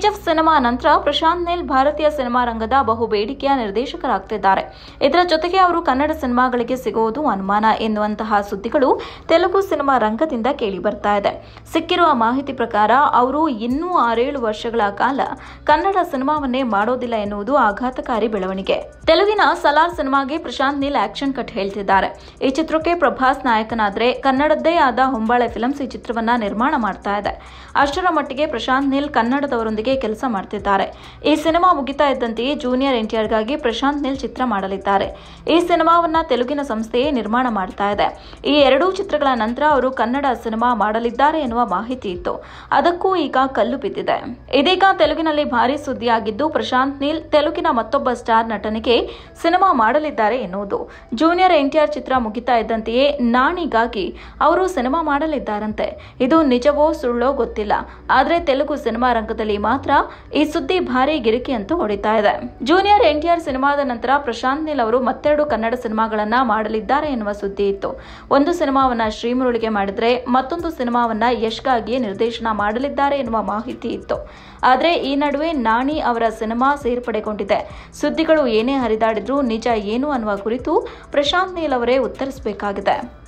KGF cinema ನಂತರ ಪ್ರಶಾಂತ್ ನೀಲ್ ಭಾರತೀಯ cinema ರಂಗದ ಬಹು ಬೇಡಿಕೆಯ ನಿರ್ದೇಶಕರಾಗ್ತಿದ್ದಾರೆ. ಇದರ ಜೊತೆಗೆ ಅವರು ಕನ್ನಡ ಸಿನಿಮಾಗಳಿಗೆ ಸಿಗುವುದು ಅನುಮಾನ ಎನ್ನುವಂತಹ ಸುದ್ದಿಗಳು ತೆಲುಗು ಸಿನಿಮಾ ರಂಗದಿಂದ ಕೇಳಿ ಬರ್ತಾ ಇದೆ. ಸಿಕ್ಕಿರುವ ಮಾಹಿತಿ ಪ್ರಕಾರ ಅವರು ಇನ್ನೂ ಆರೇಳು ವರ್ಷಗಳ ಕಾಲ ಕನ್ನಡ ಸಿನಿಮಾವನ್ನೇ ಮಾಡೋದಿಲ್ಲ ಎನ್ನುವುದು ಆಘಾತಕಾರಿ ಬೆಳವಣಿಗೆ. ತೆಲುಗಿನ ಸಲಾರ್ ಸಿನಿಮಾಗೆ ಪ್ರಶಾಂತ್ ನೀಲ್ ಆಕ್ಷನ್ ಕಟ್ ಹೇಳ್ತಿದ್ದಾರೆ. ಈ ಚಿತ್ರಕ್ಕೆ ಪ್ರಭಾಸ್ ನಾಯಕನಾದ್ರೆ ಕನ್ನಡದ್ದೇ ಆದ ಹೊಂಬಾಳೆ ಫಿಲ್ಮ್ಸ್ ಈ ಚಿತ್ರವನ್ನ ನಿರ್ಮಾಣ ಮಾಡ್ತಾ ಇದೆ. ಅಷ್ಟರ ಮಟ್ಟಿಗೆ ಪ್ರಶಾಂತ್ ನೀಲ್ ಕನ್ನಡದವರೊಂದಿಗೆ ಕೆಲಸ ಮಾಡ್ತಿದ್ದಾರೆ. ಈ ಸಿನಿಮಾ ಮುಗಿತಾ ಇದ್ದಂತೆಯೇ ಜೂನಿಯರ್ ಎನ್ಗಾಗಿ ಪ್ರಶಾಂತ್ ನೀಲ್ ಚಿತ್ರ ಮಾಡಲಿದ್ದಾರೆ. ಈ ಸಿನಿಮಾವನ್ನ ತೆಲುಗಿನ ಸಂಸ್ಥೆಯೇ ನಿರ್ಮಾಣ ಮಾಡ್ತಾ ಇದೆ. ಈ ಎರಡೂ ಚಿತ್ರಗಳ ನಂತರ ಅವರು ಕನ್ನಡ ಸಿನಿಮಾ ಮಾಡಲಿದ್ದಾರೆ ಎನ್ನುವ ಮಾಹಿತಿ ಇತ್ತು. ಅದಕ್ಕೂ ಈಗ ಕಲ್ಲು ಬಿದ್ದಿದೆ. ಇದೀಗ ತೆಲುಗಿನಲ್ಲಿ ಭಾರಿ ಸುದ್ದಿಯಾಗಿದ್ದು, ಪ್ರಶಾಂತ್ ನೀಲ್ ತೆಲುಗಿನ ಮತ್ತೊಬ್ಬ ಸ್ಟಾರ್ ನಟನಿಗೆ ಸಿನಿಮಾ ಮಾಡಲಿದ್ದಾರೆ ಎನ್ನುವುದು. ಜೂನಿಯರ್ ಎನ್ಟಿಆರ್ ಚಿತ್ರ ಮುಗಿತಾ ಇದ್ದಂತೆಯೇ ನಾಣಿಗಾಗಿ ಅವರು ಸಿನಿಮಾ ಮಾಡಲಿದ್ದಾರಂತೆ. ಇದು ನಿಜವೋ ಸುಳ್ಳೋ ಗೊತ್ತಿಲ್ಲ. ಆದರೆ ತೆಲುಗು ಸಿನಿಮಾ ರಂಗದಲ್ಲಿ ಮಾತ್ರ ಈ ಸುದ್ದಿ ಭಾರಿ ಅಂತ ಹೊಡಿತಾ ಇದೆ. ಜೂನಿಯರ್ ಎನ್ಟಿಆರ್ ಸಿನಿಮಾದ ನಂತರ ಪ್ರಶಾಂತ್ ನೀಲ್ ಅವರು ಮತ್ತೆರಡು ಕನ್ನಡ ಸಿನಿಮಾಗಳನ್ನ ಮಾಡಲಿದ್ದಾರೆ ಎನ್ನುವ ಸುದ್ದಿ ಇತ್ತು. ಒಂದು ಸಿನಿಮಾವನ್ನ ಶ್ರೀಮುರುಳಿಗೆ ಮಾಡಿದ್ರೆ ಮತ್ತೊಂದು ಸಿನಿಮಾವನ್ನ ಯಶ್ಗಾಗಿ ನಿರ್ದೇಶನ ಮಾಡಲಿದ್ದಾರೆ ಎನ್ನುವ ಮಾಹಿತಿ ಇತ್ತು. ಆದರೆ ಈ ನಡುವೆ ನಾಣಿ ಅವರ ಸಿನಿಮಾ ಸೇರ್ಪಡೆಗೊಂಡಿದೆ. ಸುದ್ದಿಗಳು ಏನೇ ಹರಿದಾಡಿದ್ರೂ ನಿಜ ಏನು ಅನ್ನುವ ಕುರಿತು ಪ್ರಶಾಂತ್ ನೀಲ್ ಅವರೇ ಉತ್ತರಿಸಬೇಕಾಗಿದೆ.